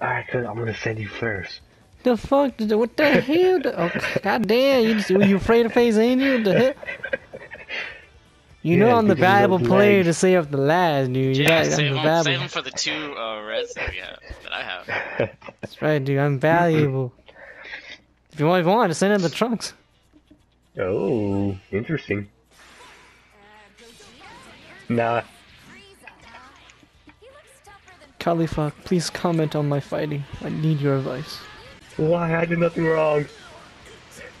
Alright, cause I'm gonna send you first. The fuck? What the hell? Oh, God damn! You just, were you afraid of face Angel? The hell? You know I'm the valuable player legs. to save up the last, dude. You Yeah, got, save I'm them, valuable. save them for the two uh, reds that we have, that I have. That's right, dude. I'm valuable. if you want, if you want, send in the trunks. Oh, interesting. Nah, Khalifa, please comment on my fighting. I need your advice. why? I did nothing wrong.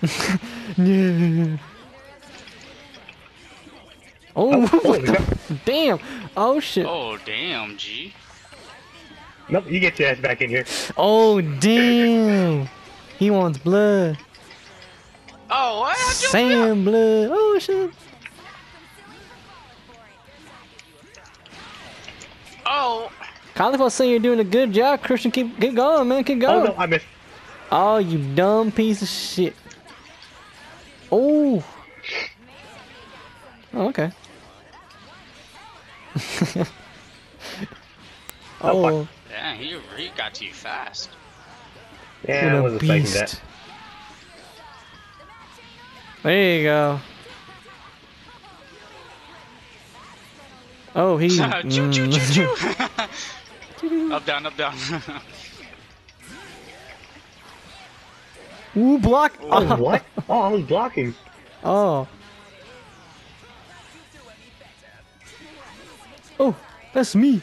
Yeah. Oh, Oh, what the- damn! Oh shit! Oh, damn, G. Nope, you get your ass back in here. Oh damn! He wants blood. Oh, what? How'd you- Sand blood. Oh shit! Oh, Khalifa saying you're doing a good job, Christian. Keep keep going, man. Keep going. Oh going. no, I missed. Oh, you dumb piece of shit. Oh. Oh, okay. oh, damn, he, he got to you fast. Yeah, I what a wasn't expecting beast. that. There you go. Oh, he. choo choo choo mm. choo. up down, up down. Ooh, block. Oh, what? Oh, I was blocking. Oh. Oh, that's me.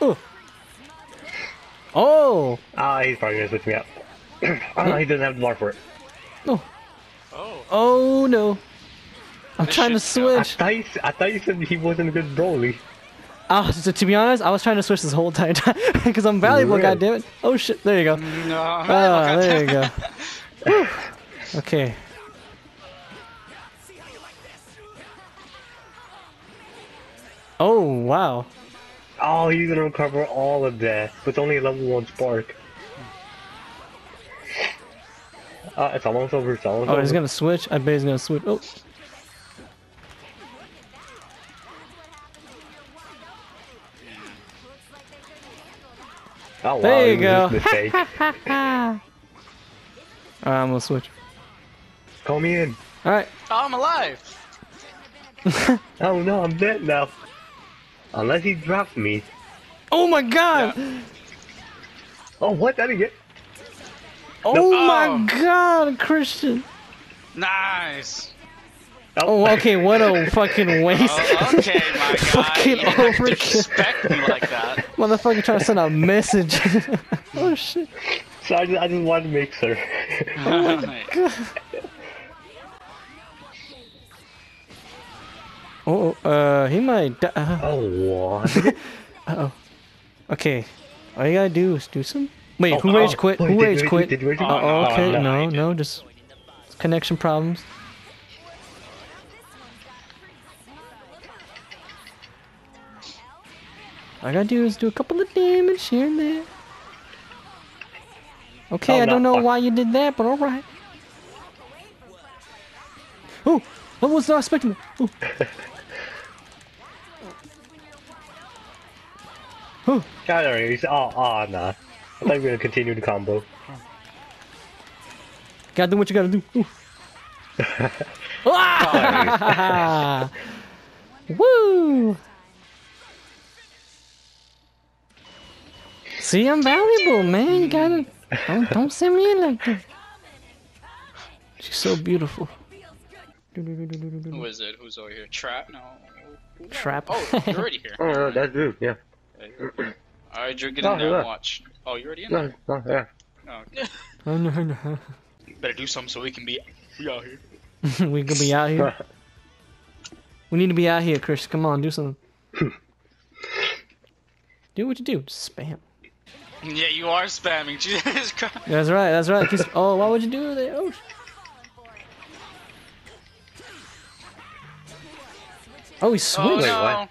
Oh. Oh. Ah, he's probably gonna switch me out. oh no, he doesn't have the bar for it. Oh. oh, Oh no. I'm This trying to shit's go- I switch. thought you, I thought you said he wasn't a good Broly. Ah, so to be honest, I was trying to switch this whole time because I'm valuable. Really? goddammit. Oh shit! There you go. no. Ah, there you go. Whew. Okay. Oh wow. Oh, he's gonna recover all of that with only a level one spark. Uh, it's almost over. It's almost Oh, over. he's gonna switch. I bet he's gonna switch. Oh. Oh, wow, There you go. was just mistake. Alright, I'm gonna switch. Call me in. Alright. Oh, I'm alive. Oh no, I'm dead now. Unless he drops me. Oh my god! Oh, what? I didn't get. Oh Oh. my god, Christian! Nice. Oh. oh, okay, what a fucking oh, waste. Oh, okay, my guy. Fucking you didn't have to overkill. disrespect me like that. Motherfucker trying to send a message. oh shit. So I I just wanted to make sure. Oh, uh, he might die. Uh, oh, what? oh. Okay. All you gotta do is do some. Wait, Oh, who rage oh, quit? wait, Who did rage quit? did you rage Oh, quit? oh, okay, Oh, no, no, no, just connection problems. All I gotta do is do a couple of damage here and there. Okay, Oh, I don't no, know fuck. why you did that, but alright. Oh, I was not expecting it. Oh. Oh. God, there he. Oh, oh, nah. I thought we were gonna continue the combo. Gotta do what you gotta do. Ah! Woo! See, I'm valuable, man. You gotta don't don't send me in like that. She's so beautiful. Who is it? Who's over here? Trap? No. Trap. Oh, you're already here. Oh, no, that's good. Yeah. Alright, you're getting oh, No, there. look. Watch. Oh, you're already in No, there. no, yeah. Oh, okay. Oh, no, no. Better do something so we can be we out here. we could be out here. We need to be out here, Chris. Come on, do something. do what you do. Just spam. Yeah, you are spamming. Jesus Christ. That's right. That's right. 'cause- oh, why would you do that? Oh. sh- Oh, he switched. Oh Wait, no. what?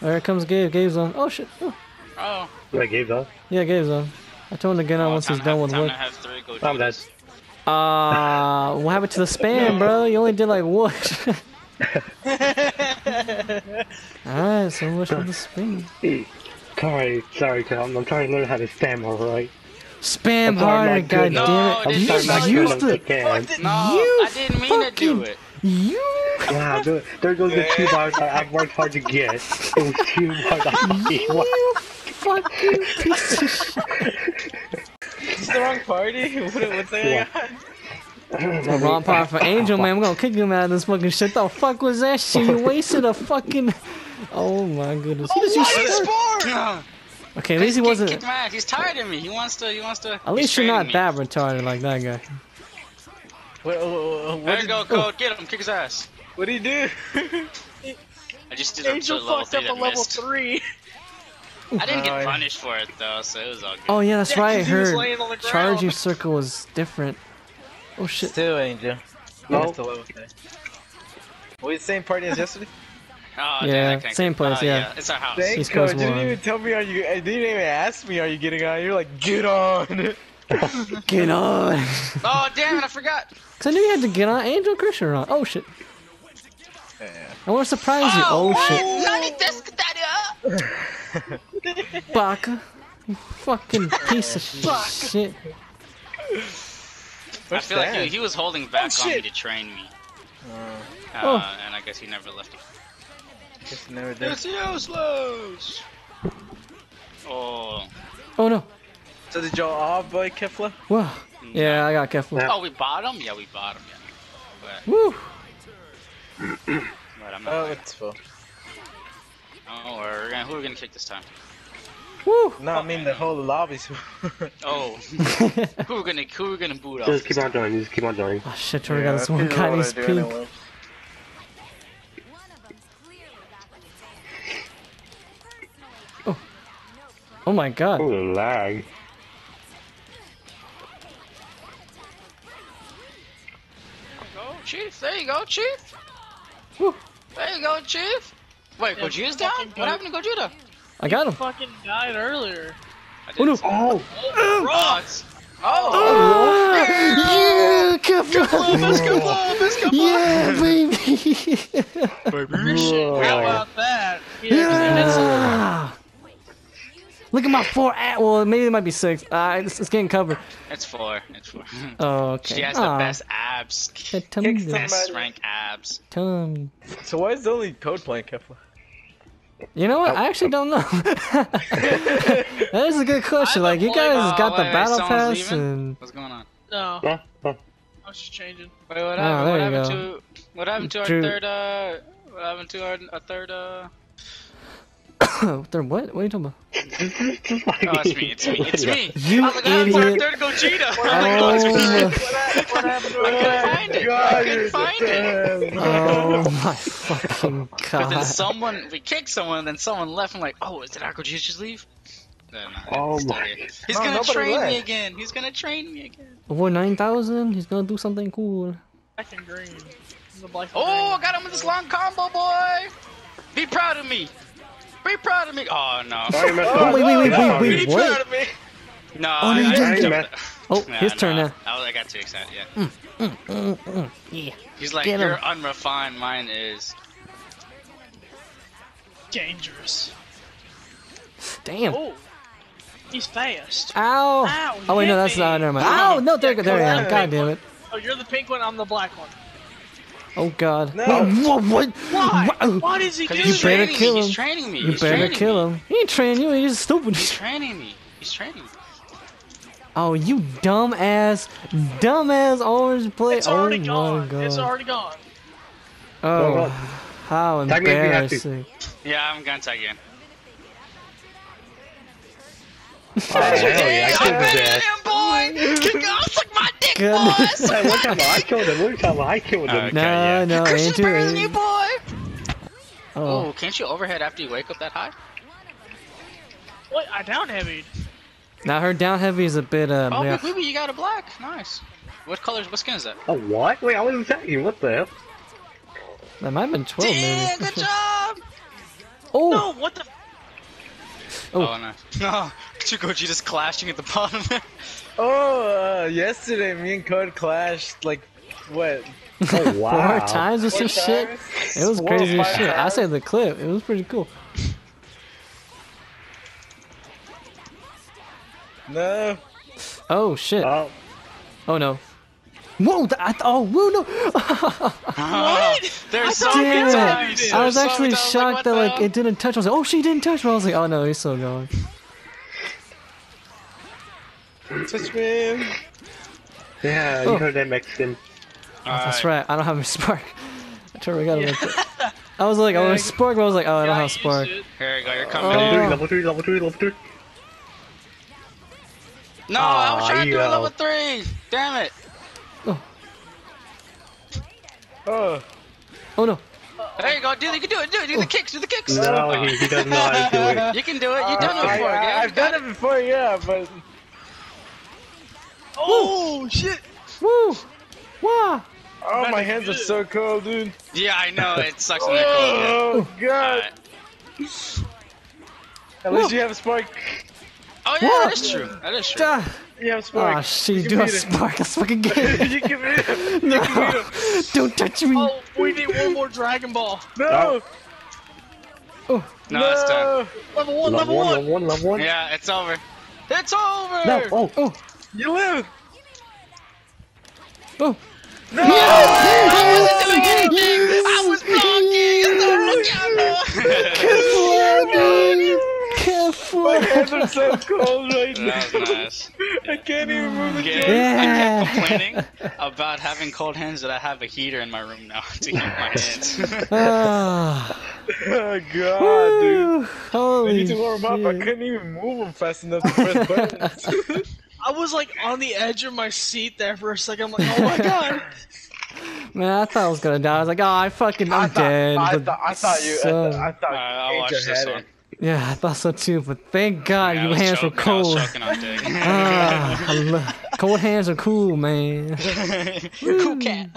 There comes Gabe. Gabe's on. Oh shit. Oh. Oh. I gave up. Yeah, Gabe's on. I told him to get on Oh, once time he's to done have- with work. to have three Oh, that's. Uh, what happened to the spam, bro? You only did like what? So much for the spin. Sorry, sorry, Tom. I'm trying to learn how to spam alright. Spam I'm sorry, harder, my god damn No, it. it You didn't sorry, sound used it. I can. No, You I didn't mean to do it. You Wow, there, there goes the two bars I, I've worked hard to get. It was two bars I wow. you fucking piece of shit. Is the wrong party? What, what's that? Yeah. The wrong part for Angel, man. We're gonna kick him out of this fucking shit. The fuck was that shit? You wasted a fucking. Oh my goodness. Oh, he just used sport. Okay, at least he wasn't. kick my ass. He's tired of me. He wants to. He wants to. At least you're not that retarded like that guy. What, what, what, There did, you go, code. Get him. Kick his ass. what did he do? I just did up to Angel level fucked three up a level missed. three. I didn't get punished for it though, so it was all good. Oh yeah, that's Yeah, right. I 'cause he was heard laying on the ground. charging circle was different. Oh shit. Still Angel. No. Missed the level three. Were we the same party as yesterday? Oh, Yeah, damn, same place, oh, yeah. It's our house. Thank East God, Coast didn't one. even tell me are you. I didn't even ask me are you getting on. You're like get on. Get on. Oh damn it! I forgot. Cause I knew you had to get on Angel Christian on. Oh shit. Yeah. I want to surprise you. Oh shit. shit. Baka. You fucking piece of shit. I What's feel like he, he was holding back Oh, on me to train me. Uh, Uh, Oh. And I guess he never left it. Just never did. It's useless. Oh. Oh no. So did y'all all boy Kefla? Whoa. Yeah, I got Kefla. Yeah. Oh, we bought him? Yeah, we bought him. Yeah. Woo. But, but I'm not. Oh, it's full. Oh, we're gonna, who are we gonna kick this time? Woo. No, I mean the whole lobby's. Oh, who are we gonna who are we gonna boot off? Just this keep on joining, just keep on joining. Oh shit, we got this one guy and Oh my god. Oh, lag. Go, Chief. There you go, Chief. Woo. There you go, Chief. Wait, Yeah, Gogeta's down? fucking What happened to Gogeta? I got him. Fucking died earlier. Oh no. didn't- Oh! Oh, it's- oh. Ah, yeah, careful. Yeah, baby. How about that? Yeah, 'cause Look at my four at well maybe it might be six. Uh it's, it's getting covered. It's four. It's four. Oh okay. She has the best abs. Yeah, Tell me Best Somebody- rank abs. Tell me. So why is the only code playing Kefla? You know what? I actually don't know. that is a good question. Like you Oh, guys got the battle someone's pass leaving? and What's going on? No, Oh, oh. I was just changing. Wait, what Oh, happened? there what you happened to what happened to our Drew- third uh what happened to our, our third uh They're what? What are you talking about? Oh it's me, it's me, it's me! You I was ah, oh like, oh, it's our idiot. third Gogeta! Oh, What happened to I couldn't find it! I couldn't find it! oh my fucking But then someone, we kicked someone, and then someone left. I'm like, oh, did our Gogeta just leave? No, no, uh, Oh my- here. He's No, gonna nobody train me again. He's gonna train me again. Over 9,000? He's gonna do something cool. Black and green. Black and Oh, I got him with this long combo, boy! Be proud of me! Be proud of me! Oh, no. Oh, Sorry, messed Oh, up. wait, wait, wait, wait, wait, Be what? proud of me. No, Oh, no, you I, didn't I get Oh, Nah, his turn nah. now. Oh, I, I got too excited, yeah. Mm, mm, mm, yeah. He's like, Get you're unrefined, mine is. dangerous. Damn. Oh, he's fast. Ow. Ow, Oh, wait, no, that's me. not. Never mind. Ow, no, there, Yeah, there I am. God damn it. Oh, you're the pink one. I'm the black one. Oh, God. No. Whoa, what? Why? What? Oh. Why does he do Because You better kill him. He's training me. You he's better training kill me. him. He ain't training you. He's stupid. He's training me. He's training me. Oh, you dumbass, dumbass orange play. It's oh already my gone. god. It's already gone. oh, Well, how Tag me if you have to. embarrassing. Yeah, I'm gonna tag you in. Oh, hell yeah, I I'm his better ass. than him, boy! Kick off, suck my dick, Goodness. boys! Hey, what time I killed him? What time I killed him? Okay, No, yeah. no, Christian's Andrew. better than you, boy! Oh, Oh, can't you overhead after you wake up that high? What? I down heavied. now her down heavy is a bit uh. Oh, yeah. Big Booby, you got a black. Nice. What color? What skin is that? A what? Wait, I wasn't attacking. What the hell? That might have been twelve, Damn, maybe. good job! Oh, No, what the? Oh. Oh, no. No, two Gogeta's clashing at the bottom. Oh, uh, yesterday me and Code clashed like what? Oh, wow. Four times or some shit. It was Four crazy shit. Hours? I saved the clip. It was pretty cool. No. Oh shit. Oh. Oh no. Whoa! I oh, whoa, no! what? There's so many times. I was actually shocked that like it didn't touch. I was like, oh, she didn't touch. But I was like, oh no, he's still going. Touch me. yeah, Oh. you heard that Mexican. That's Alright. right. I don't have a spark. I totally forgot about that. I was like, I want a spark, but I was like, oh, I don't have a spark. Here you go. You're coming Oh. in. Level three, oh. level three, level three, level three. No, I was Aw, trying to do a yo. level three. Damn it. Oh. Uh. Oh no. There you go. dude, you can do it. Do it. Do the oh. kicks. Do the kicks. No, he, he doesn't know how to do it. You can do it. You've done it I, before. I, yeah, I've done it before, yeah, but Oh shit! Woo! Wah! oh, my hands are so cold, dude. Yeah, I know. It sucks when they're oh, cold. Oh god. Alright. At least you have a spark. Oh yeah, Whoa. that is true. That is true. You have a spark. oh shit! You You do have beat it. spark. That's fucking good. you can beat it. no! Don't touch me. Oh, we need one more Dragon Ball. No. Oh. No, it's done. Level one, Level level one, one. level one, level one. Yeah, it's over. It's over. No, oh, Oh! You live. Oh! No I was blocking. Careful! My hands are so cold right now. That was nice. I can't even move the Again, Yeah. I kept complaining about having cold hands that I have a heater in my room now to heat my hands. Ah! Oh god, dude. Woo. I need to warm up. I couldn't even move them fast enough to press buttons. I was like on the edge of my seat there for a second. I'm like, oh my god. Man, I thought I was gonna die. I was like, oh, I fucking, I'm I thought, dead. I but thought, I thought you. so- I, thought- I thought Alright, I'll watch Angel this one. yeah, I thought so too. But thank God Yeah, your hands were choking, I was cold. choking on. Ah, lo- cold hands are cool, man. cool cat.